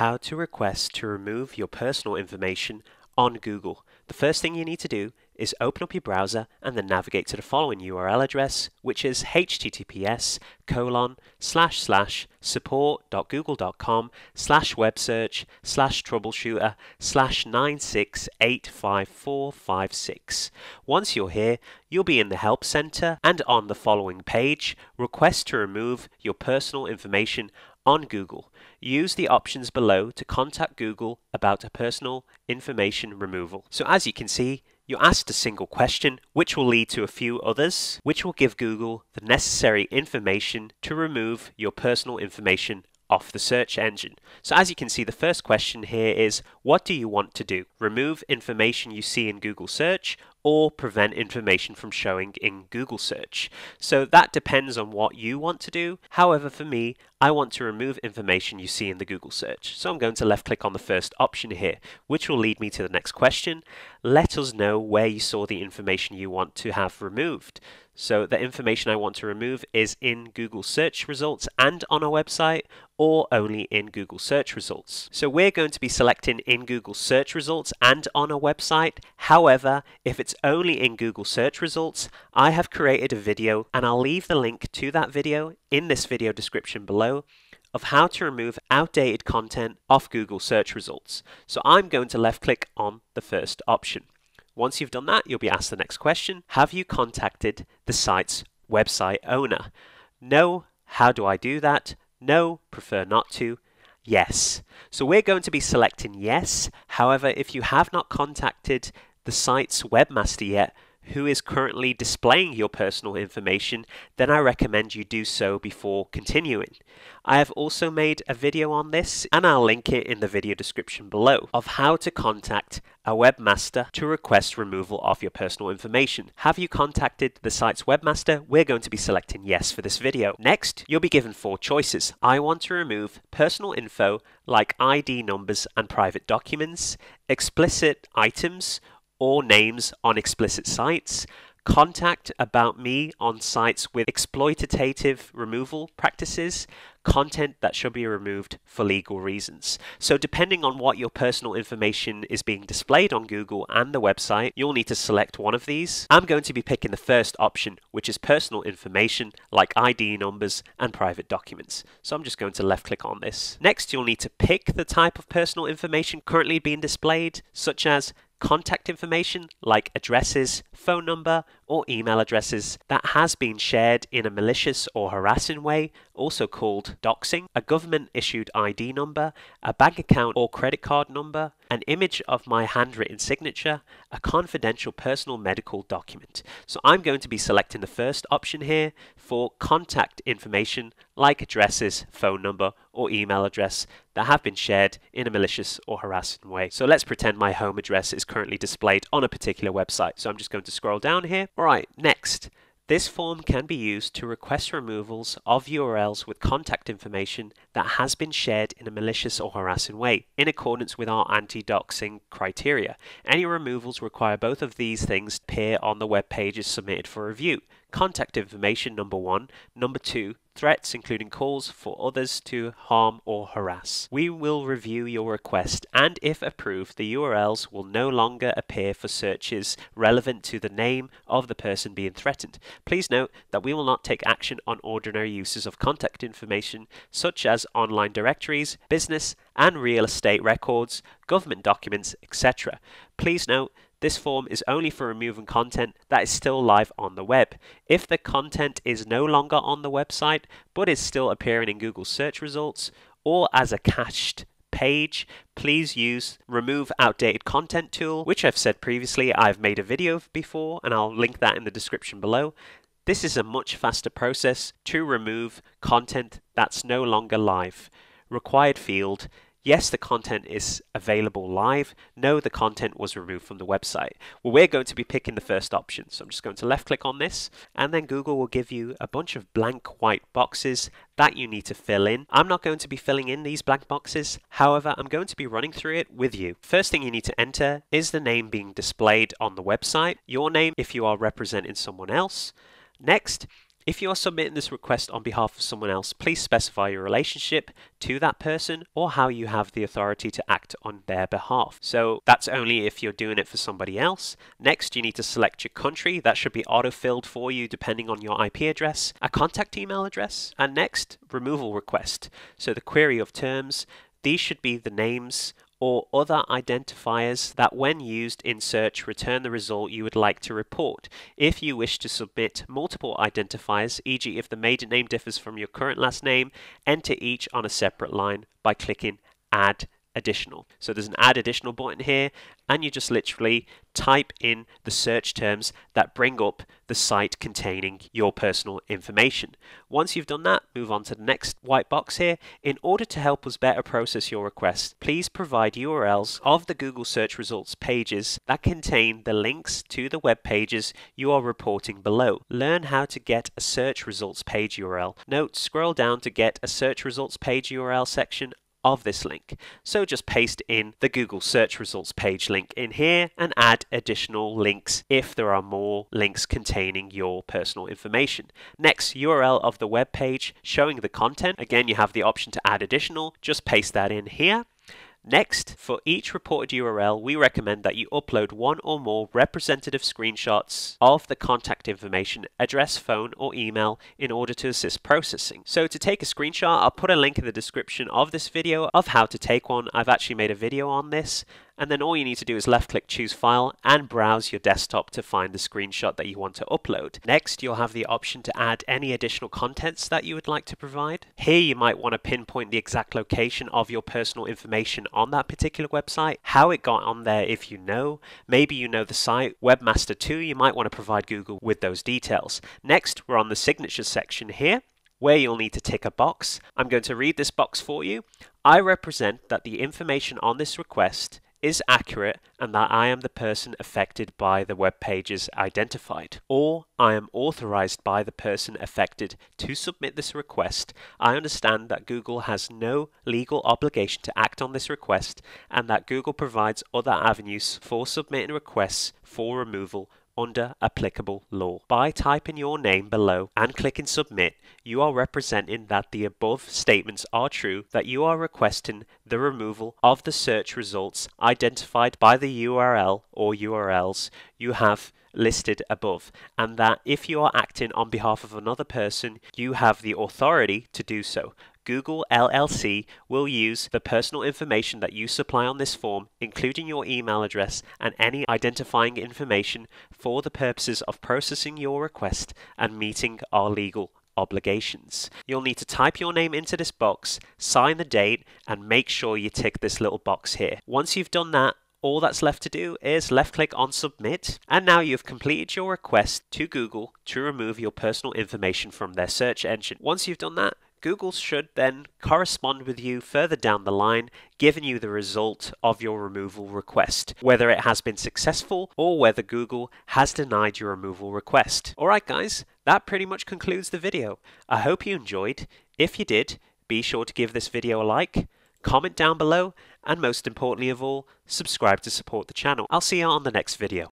how to request to remove your personal information on Google. The first thing you need to do is open up your browser and then navigate to the following URL address, which is https colon slash slash support.google.com slash web search slash troubleshooter slash 9685456. Once you're here, you'll be in the Help Center and on the following page, request to remove your personal information on Google. Use the options below to contact Google about a personal information removal. So as you can see, you're asked a single question, which will lead to a few others, which will give Google the necessary information to remove your personal information off the search engine. So as you can see, the first question here is, what do you want to do? Remove information you see in Google search or prevent information from showing in Google search. So that depends on what you want to do. However, for me, I want to remove information you see in the Google search. So I'm going to left click on the first option here, which will lead me to the next question. Let us know where you saw the information you want to have removed. So the information I want to remove is in Google search results and on our website or only in Google search results. So we're going to be selecting in Google search results and on our website. However, if it's only in Google search results, I have created a video and I'll leave the link to that video in this video description below of how to remove outdated content off Google search results. So I'm going to left click on the first option. Once you've done that, you'll be asked the next question Have you contacted the site's website owner? No. How do I do that? No. Prefer not to. Yes. So we're going to be selecting yes. However, if you have not contacted the site's webmaster yet, who is currently displaying your personal information, then I recommend you do so before continuing. I have also made a video on this, and I'll link it in the video description below, of how to contact a webmaster to request removal of your personal information. Have you contacted the site's webmaster? We're going to be selecting yes for this video. Next, you'll be given four choices. I want to remove personal info like ID numbers and private documents, explicit items, or names on explicit sites, contact about me on sites with exploitative removal practices, content that should be removed for legal reasons. So, depending on what your personal information is being displayed on Google and the website, you'll need to select one of these. I'm going to be picking the first option, which is personal information like ID numbers and private documents. So, I'm just going to left click on this. Next, you'll need to pick the type of personal information currently being displayed, such as contact information like addresses, phone number, or email addresses that has been shared in a malicious or harassing way, also called doxing, a government issued ID number, a bank account or credit card number, an image of my handwritten signature, a confidential personal medical document. So I'm going to be selecting the first option here for contact information like addresses, phone number, or email address that have been shared in a malicious or harassing way. So let's pretend my home address is currently displayed on a particular website. So I'm just going to scroll down here. All right, next. This form can be used to request removals of URLs with contact information that has been shared in a malicious or harassing way, in accordance with our anti-doxing criteria. Any removals require both of these things to appear on the web pages submitted for review. Contact information number one, number two, threats, including calls for others to harm or harass. We will review your request and, if approved, the URLs will no longer appear for searches relevant to the name of the person being threatened. Please note that we will not take action on ordinary uses of contact information such as online directories, business and real estate records, government documents, etc. Please note this form is only for removing content that is still live on the web. If the content is no longer on the website but is still appearing in Google search results or as a cached page, please use remove outdated content tool, which I've said previously I've made a video of before and I'll link that in the description below. This is a much faster process to remove content that's no longer live. Required field Yes, the content is available live. No, the content was removed from the website. Well, we're going to be picking the first option. So I'm just going to left click on this and then Google will give you a bunch of blank white boxes that you need to fill in. I'm not going to be filling in these blank boxes. However, I'm going to be running through it with you. First thing you need to enter is the name being displayed on the website, your name if you are representing someone else. Next, If you are submitting this request on behalf of someone else, please specify your relationship to that person or how you have the authority to act on their behalf. So that's only if you're doing it for somebody else. Next, you need to select your country. That should be auto-filled for you depending on your IP address, a contact email address, and next, removal request. So the query of terms, these should be the names or other identifiers that when used in search return the result you would like to report. If you wish to submit multiple identifiers, e.g. if the maiden name differs from your current last name, enter each on a separate line by clicking add additional. So there's an add additional button here and you just literally type in the search terms that bring up the site containing your personal information. Once you've done that, move on to the next white box here. In order to help us better process your request, please provide URLs of the Google search results pages that contain the links to the web pages you are reporting below. Learn how to get a search results page URL. Note, scroll down to get a search results page URL section of this link. So just paste in the Google search results page link in here and add additional links if there are more links containing your personal information. Next, URL of the web page showing the content. Again, you have the option to add additional. Just paste that in here. Next, for each reported URL, we recommend that you upload one or more representative screenshots of the contact information, address, phone, or email in order to assist processing. So to take a screenshot, I'll put a link in the description of this video of how to take one. I've actually made a video on this and then all you need to do is left click choose file and browse your desktop to find the screenshot that you want to upload. Next you'll have the option to add any additional contents that you would like to provide. Here you might want to pinpoint the exact location of your personal information on that particular website, how it got on there if you know, maybe you know the site, Webmaster 2 you might want to provide Google with those details. Next we're on the signature section here where you'll need to tick a box. I'm going to read this box for you. I represent that the information on this request is accurate and that I am the person affected by the web pages identified, or I am authorized by the person affected to submit this request. I understand that Google has no legal obligation to act on this request and that Google provides other avenues for submitting requests for removal under applicable law. By typing your name below and clicking submit, you are representing that the above statements are true, that you are requesting the removal of the search results identified by the URL or URLs you have listed above, and that if you are acting on behalf of another person, you have the authority to do so. Google LLC will use the personal information that you supply on this form, including your email address and any identifying information, for the purposes of processing your request and meeting our legal obligations. You'll need to type your name into this box, sign the date, and make sure you tick this little box here. Once you've done that, all that's left to do is left click on submit and now you've completed your request to Google to remove your personal information from their search engine. Once you've done that, Google should then correspond with you further down the line, giving you the result of your removal request, whether it has been successful or whether Google has denied your removal request. Alright guys, that pretty much concludes the video. I hope you enjoyed. If you did, be sure to give this video a like, comment down below, and most importantly of all, subscribe to support the channel. I'll see you on the next video.